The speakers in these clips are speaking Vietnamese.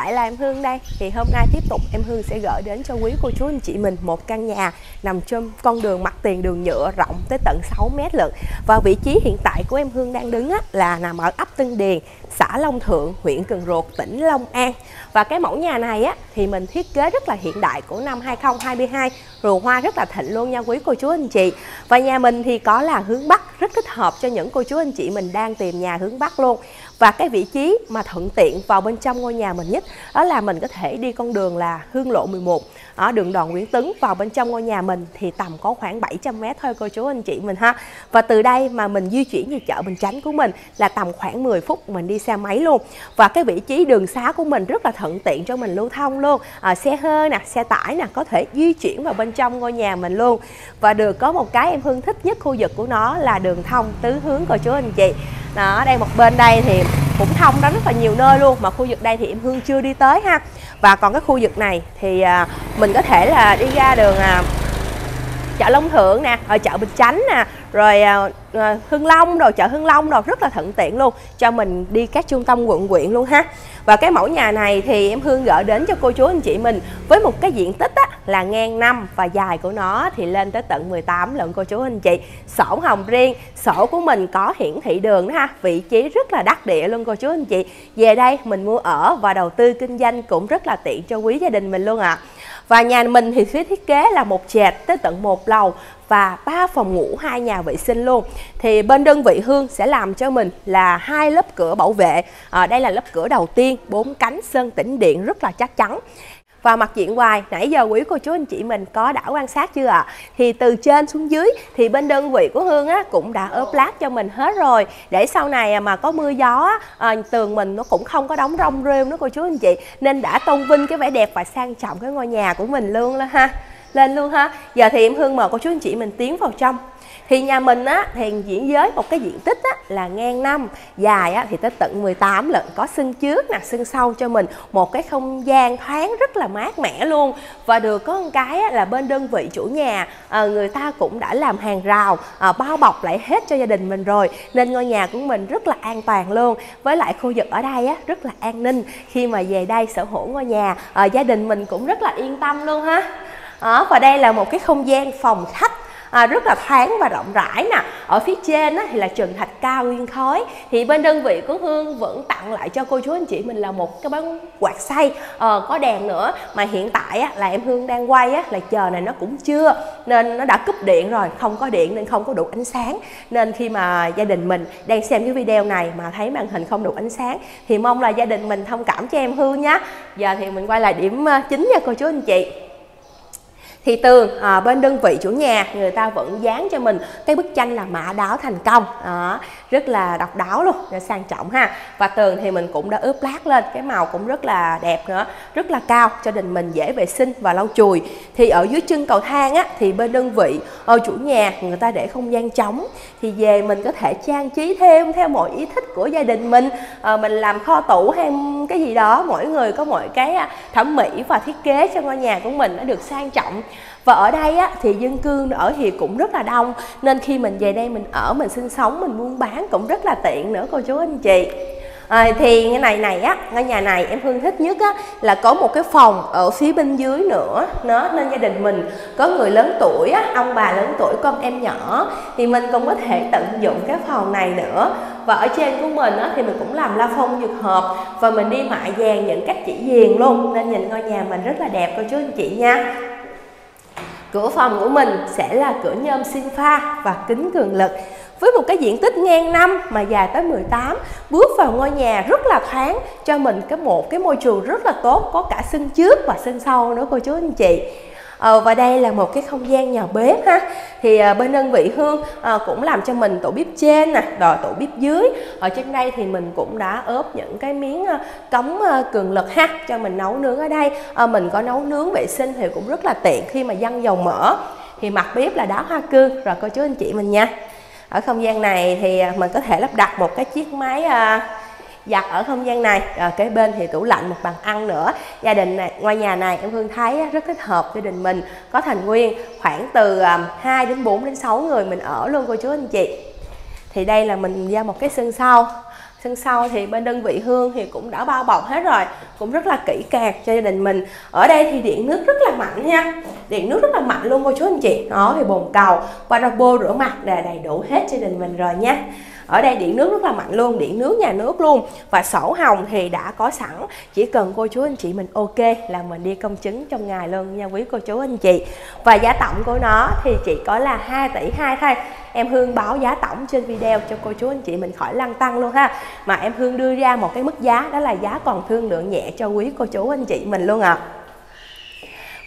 Lại là em Hương đây. Thì hôm nay tiếp tục em Hương sẽ gửi đến cho quý cô chú anh chị mình một căn nhà Nằm trên con đường mặt tiền đường nhựa rộng tới tận 6 mét lận. Và vị trí hiện tại của em Hương đang đứng á, là nằm ở ấp Tân Điền xã Long Thượng, huyện Cần Ruột, tỉnh Long An. Và cái mẫu nhà này á, thì mình thiết kế rất là hiện đại của năm 2022 Rùa hoa rất là thịnh luôn nha quý cô chú anh chị. Và nhà mình thì có là hướng Bắc rất thích hợp cho những cô chú anh chị mình đang tìm nhà hướng Bắc luôn. Và cái vị trí mà thuận tiện vào bên trong ngôi nhà mình nhất đó là mình có thể đi con đường là Hương Lộ 11 ở đường Đoàn Nguyễn Tấn vào bên trong ngôi nhà mình thì tầm có khoảng 700 mét thôi cô chú anh chị mình ha. Và từ đây mà mình di chuyển về chợ Bình Chánh của mình là tầm khoảng 10 phút mình đi xe máy luôn. Và cái vị trí đường xá của mình rất là thuận tiện cho mình lưu thông luôn. À, xe hơi nè xe tải nè có thể di chuyển vào bên trong ngôi nhà mình luôn. Và được có một cái em Hương thích nhất khu vực của nó là đường thông tứ hướng cô chú anh chị đó đây một bên đây thì cũng thông đến rất là nhiều nơi luôn, mà khu vực đây thì em Hương chưa đi tới ha. Và còn cái khu vực này thì à, mình có thể là đi ra đường à, chợ Long Thượng nè, ở chợ Bình Chánh nè, rồi à, Hưng Long rồi chợ Hưng Long rồi rất là thuận tiện luôn cho mình đi các trung tâm quận huyện luôn ha. Và cái mẫu nhà này thì em Hương gửi đến cho cô chú anh chị mình với một cái diện tích á, là ngang năm và dài của nó thì lên tới tận 18 lận cô chú anh chị. Sổ hồng riêng, sổ của mình có hiển thị đường đó ha, vị trí rất là đắc địa luôn cô chú anh chị. Về đây mình mua ở và đầu tư kinh doanh cũng rất là tiện cho quý gia đình mình luôn ạ. À. Và nhà mình thì phía thiết kế là một trệt tới tận một lầu và ba phòng ngủ hai nhà vệ sinh luôn. Thì bên đơn vị Hương sẽ làm cho mình là hai lớp cửa bảo vệ. À, đây là lớp cửa đầu tiên bốn cánh sơn tĩnh điện rất là chắc chắn và mặt diện ngoài nãy giờ quý cô chú anh chị mình có đã quan sát chưa ạ? À? thì từ trên xuống dưới thì bên đơn vị của hương á cũng đã ốp lát cho mình hết rồi. Để sau này mà có mưa gió à, tường mình nó cũng không có đóng rong rêu nữa cô chú anh chị. Nên đã tôn vinh cái vẻ đẹp và sang trọng cái ngôi nhà của mình luôn đó ha. Lên luôn ha. Giờ thì em hương mời cô chú anh chị mình tiến vào trong thì nhà mình á thì diễn giới một cái diện tích á là ngang năm dài á thì tới tận 18 lận có sân trước nè sân sau cho mình. Một cái không gian thoáng rất là mát mẻ luôn. Và được có một cái á, là bên đơn vị chủ nhà à, người ta cũng đã làm hàng rào à, bao bọc lại hết cho gia đình mình rồi. Nên ngôi nhà của mình rất là an toàn luôn. Với lại khu vực ở đây á rất là an ninh. Khi mà về đây sở hữu ngôi nhà à, gia đình mình cũng rất là yên tâm luôn ha. Đó, và đây là một cái không gian phòng khách à, rất là thoáng và rộng rãi nè. Ở phía trên á, thì là trần thạch cao nguyên khói. Thì bên đơn vị của hương vẫn tặng lại cho cô chú anh chị mình là một cái bán quạt xay à, có đèn nữa. Mà hiện tại á, là em hương đang quay á, là chờ này nó cũng chưa nên nó đã cúp điện rồi không có điện nên không có đủ ánh sáng. Nên khi mà gia đình mình đang xem cái video này mà thấy màn hình không đủ ánh sáng thì mong là gia đình mình thông cảm cho em hương nhé giờ thì mình quay lại điểm ờ, chính nha cô chú anh chị thì tường à, bên đơn vị chủ nhà người ta vẫn dán cho mình cái bức tranh là mã đáo thành công. Đó, rất là độc đáo luôn rất sang trọng ha. Và tường thì mình cũng đã ướp lát lên cái màu cũng rất là đẹp nữa rất là cao cho đình mình dễ vệ sinh và lau chùi. Thì ở dưới chân cầu thang á thì bên đơn vị ở chủ nhà người ta để không gian trống. Thì về mình có thể trang trí thêm theo mọi ý thích của gia đình mình. À, mình làm kho tủ hay cái gì đó mỗi người có mỗi cái à, thẩm mỹ và thiết kế cho ngôi nhà của mình nó được sang trọng và ở đây á, thì dân cư ở thì cũng rất là đông. Nên khi mình về đây mình ở mình sinh sống mình buôn bán cũng rất là tiện nữa cô chú anh chị. À, thì cái này này á ngôi nhà này em hương thích nhất á là có một cái phòng ở phía bên dưới nữa. Nó nên gia đình mình có người lớn tuổi á ông bà lớn tuổi con em nhỏ. Thì mình cũng có thể tận dụng cái phòng này nữa. Và ở trên của mình á, thì mình cũng làm la phong dược hợp và mình đi mại vàng những cách chỉ viền luôn. Nên nhìn ngôi nhà mình rất là đẹp cô chú anh chị nha. Cửa phòng của mình sẽ là cửa nhôm xin pha và kính cường lực. Với một cái diện tích ngang năm mà dài tới 18 bước vào ngôi nhà rất là thoáng, cho mình cái một cái môi trường rất là tốt, có cả sân trước và sân sau nữa, cô chú anh chị. Ờ, và đây là một cái không gian nhà bếp ha. Thì à, bên đơn vị hương à, cũng làm cho mình tủ bếp trên nè rồi tủ bếp dưới. Ở trên đây thì mình cũng đã ốp những cái miếng à, cống à, cường lực ha cho mình nấu nướng ở đây. À, mình có nấu nướng vệ sinh thì cũng rất là tiện khi mà dăng dầu mỡ. Thì mặt bếp là đá hoa cương rồi cô chú anh chị mình nha. Ở không gian này thì mình có thể lắp đặt một cái chiếc máy à, giặt ở không gian này. À, kế bên thì tủ lạnh một bàn ăn nữa. Gia đình này ngoài nhà này em Hương thấy rất thích hợp gia đình mình. Có thành nguyên khoảng từ à, 2 đến 4 đến 6 người mình ở luôn cô chú anh chị. Thì đây là mình ra một cái sân sau. Sân sau thì bên đơn vị hương thì cũng đã bao bọc hết rồi cũng rất là kỹ càng cho gia đình mình. Ở đây thì điện nước rất là mạnh nha. Điện nước rất là mạnh luôn cô chú anh chị. Đó thì bồn cầu và robot rửa mặt là đầy đủ hết gia đình mình rồi nha ở đây điện nước rất là mạnh luôn, điện nước, nhà nước luôn. Và sổ hồng thì đã có sẵn. Chỉ cần cô chú anh chị mình ok là mình đi công chứng trong ngày luôn nha quý cô chú anh chị. Và giá tổng của nó thì chỉ có là 2 tỷ 2 thôi. Em Hương báo giá tổng trên video cho cô chú anh chị mình khỏi lăn tăng luôn ha. Mà em Hương đưa ra một cái mức giá, đó là giá còn thương lượng nhẹ cho quý cô chú anh chị mình luôn ạ. à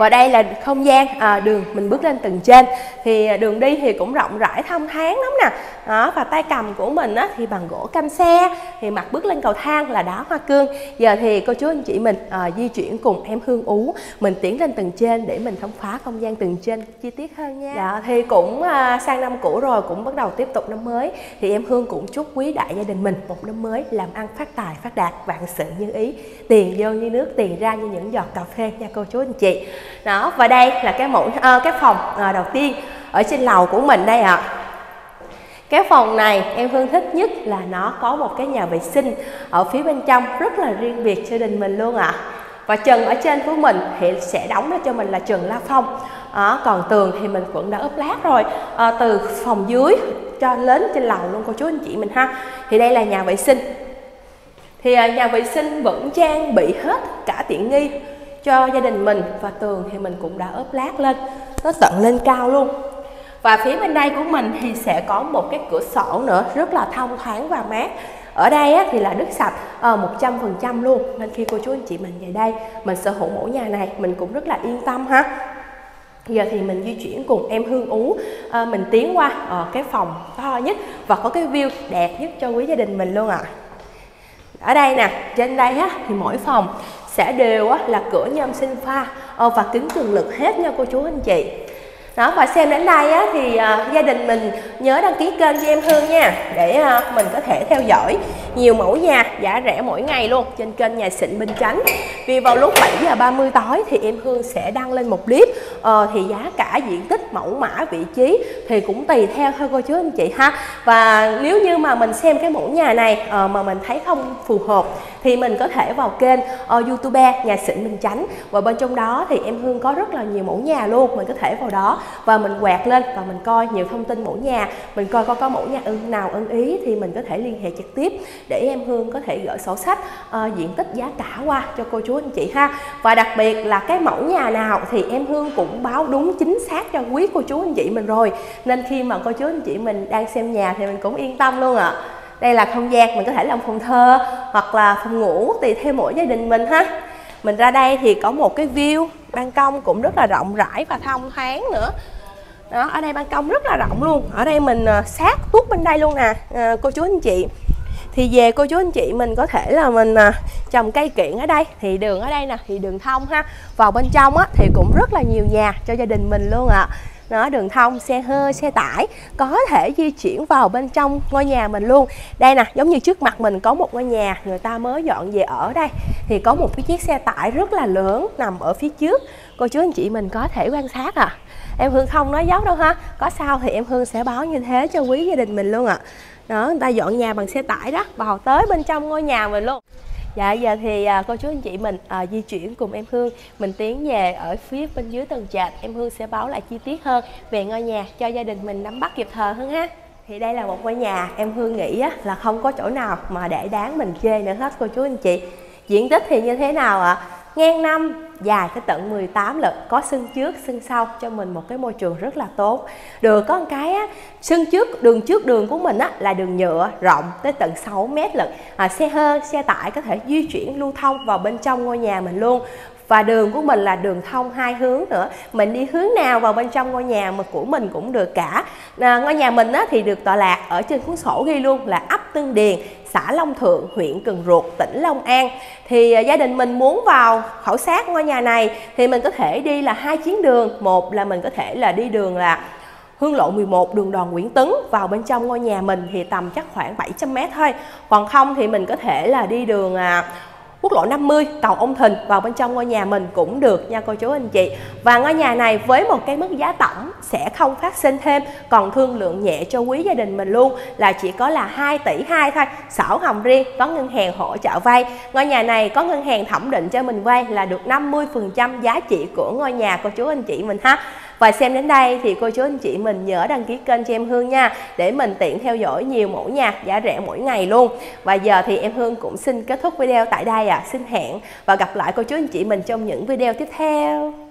và đây là không gian à, đường mình bước lên tầng trên. Thì à, đường đi thì cũng rộng rãi thông thoáng lắm nè. Đó, và tay cầm của mình á, thì bằng gỗ cam xe thì mặt bước lên cầu thang là đá hoa cương. Giờ thì cô chú anh chị mình à, di chuyển cùng em hương ú. Mình tiến lên tầng trên để mình khám phá không gian tầng trên chi tiết hơn nha. Dạ, thì cũng à, sang năm cũ rồi cũng bắt đầu tiếp tục năm mới. Thì em hương cũng chúc quý đại gia đình mình một năm mới làm ăn phát tài phát đạt vạn sự như ý. Tiền vô như nước tiền ra như những giọt cà phê nha cô chú anh chị đó và đây là cái mẫu à, cái phòng à, đầu tiên ở trên lầu của mình đây ạ. À. cái phòng này em Hương thích nhất là nó có một cái nhà vệ sinh ở phía bên trong rất là riêng biệt gia đình mình luôn ạ. À. và trần ở trên của mình thì sẽ đóng cho mình là trần la phong. À, còn tường thì mình cũng đã ốp lát rồi. À, từ phòng dưới cho đến trên lầu luôn cô chú anh chị mình ha. Thì đây là nhà vệ sinh. Thì à, nhà vệ sinh vẫn trang bị hết cả tiện nghi cho gia đình mình và tường thì mình cũng đã ốp lát lên nó tận lên cao luôn. Và phía bên đây của mình thì sẽ có một cái cửa sổ nữa rất là thông thoáng và mát. Ở đây á, thì là nước sạch ờ, một trăm phần trăm luôn. Nên khi cô chú anh chị mình về đây mình sở hữu mẫu nhà này mình cũng rất là yên tâm ha. Giờ thì mình di chuyển cùng em Hương Ú. À, mình tiến qua à, cái phòng to nhất và có cái view đẹp nhất cho quý gia đình mình luôn ạ. À. ở đây nè trên đây á, thì mỗi phòng sẽ đều á, là cửa nhôm sinh pha. Ờ, và kính cường lực hết nha cô chú anh chị. Đó và xem đến đây á, thì à, gia đình mình nhớ đăng ký kênh cho em Hương nha để à, mình có thể theo dõi nhiều mẫu nhà giá rẻ mỗi ngày luôn trên kênh nhà xịn Bình Chánh. Vì vào lúc 7 giờ 30 tối thì em Hương sẽ đăng lên một clip ờ, thì giá cả diện tích mẫu mã vị trí thì cũng tùy theo. Thôi cô chú anh chị ha. Và nếu như mà mình xem cái mẫu nhà này ờ, mà mình thấy không phù hợp thì mình có thể vào kênh uh, youtube nhà xịn Bình Chánh. Và bên trong đó thì em Hương có rất là nhiều mẫu nhà luôn. Mình có thể vào đó và mình quẹt lên và mình coi nhiều thông tin mẫu nhà. Mình coi có có mẫu nhà ưng nào ưng ý thì mình có thể liên hệ trực tiếp để em Hương có thể gửi sổ sách uh, diện tích giá cả qua cho cô chú anh chị ha. Và đặc biệt là cái mẫu nhà nào thì em Hương cũng báo đúng chính xác cho quý cô chú anh chị mình rồi. Nên khi mà cô chú anh chị mình đang xem nhà thì mình cũng yên tâm luôn ạ. À. đây là không gian mình có thể làm phòng thơ hoặc là phòng ngủ tùy theo mỗi gia đình mình ha. Mình ra đây thì có một cái view ban công cũng rất là rộng rãi và thông thoáng nữa. Đó ở đây ban công rất là rộng luôn. Ở đây mình à, sát tuốt bên đây luôn nè à, cô chú anh chị thì về cô chú anh chị mình có thể là mình à, trồng cây kiện ở đây. Thì đường ở đây nè, thì đường thông ha. Vào bên trong á, thì cũng rất là nhiều nhà cho gia đình mình luôn ạ. À nó đường thông, xe hơi xe tải, có thể di chuyển vào bên trong ngôi nhà mình luôn. Đây nè, giống như trước mặt mình có một ngôi nhà, người ta mới dọn về ở đây. Thì có một cái chiếc xe tải rất là lớn nằm ở phía trước. Cô chú anh chị mình có thể quan sát à em hương không nói dốc đâu ha có sao thì em hương sẽ báo như thế cho quý gia đình mình luôn ạ à. đó người ta dọn nhà bằng xe tải đó vào tới bên trong ngôi nhà mình luôn Dạ giờ thì à, cô chú anh chị mình à, di chuyển cùng em Hương Mình tiến về ở phía bên dưới tầng trệt Em Hương sẽ báo lại chi tiết hơn về ngôi nhà cho gia đình mình nắm bắt kịp thời hơn ha thì đây là một ngôi nhà em Hương nghĩ á, là không có chỗ nào mà để đáng mình chê nữa hết cô chú anh chị Diện tích thì như thế nào ạ? À? Ngang năm dài tới tận 18 lận có sân trước sân sau cho mình một cái môi trường rất là tốt. Được có một cái á, sân trước đường trước đường của mình á, là đường nhựa rộng tới tận 6 mét lận. À, xe hơi xe tải có thể di chuyển lưu thông vào bên trong ngôi nhà mình luôn và đường của mình là đường thông hai hướng nữa mình đi hướng nào vào bên trong ngôi nhà mà của mình cũng được cả à, ngôi nhà mình á, thì được tọa lạc ở trên cuốn sổ ghi luôn là ấp Tân Điền xã Long Thượng, huyện Cần Ruột, tỉnh Long An. Thì à, gia đình mình muốn vào khảo sát ngôi nhà này thì mình có thể đi là hai chuyến đường. Một là mình có thể là đi đường là Hương lộ 11 đường đòn Nguyễn Tấn vào bên trong ngôi nhà mình thì tầm chắc khoảng 700 m thôi. Còn không thì mình có thể là đi đường à, quốc lộ 50 cầu ông Thìn vào bên trong ngôi nhà mình cũng được nha cô chú anh chị. Và ngôi nhà này với một cái mức giá tổng sẽ không phát sinh thêm, còn thương lượng nhẹ cho quý gia đình mình luôn là chỉ có là 2 tỷ 2 thôi sổ hồng riêng, có ngân hàng hỗ trợ vay. Ngôi nhà này có ngân hàng thẩm định cho mình vay là được 50% giá trị của ngôi nhà, cô chú anh chị mình ha và xem đến đây thì cô chú anh chị mình nhớ đăng ký kênh cho em Hương nha, để mình tiện theo dõi nhiều mẫu nhạc giá rẻ mỗi ngày luôn. Và giờ thì em Hương cũng xin kết thúc video tại đây à xin hẹn và gặp lại cô chú anh chị mình trong những video tiếp theo.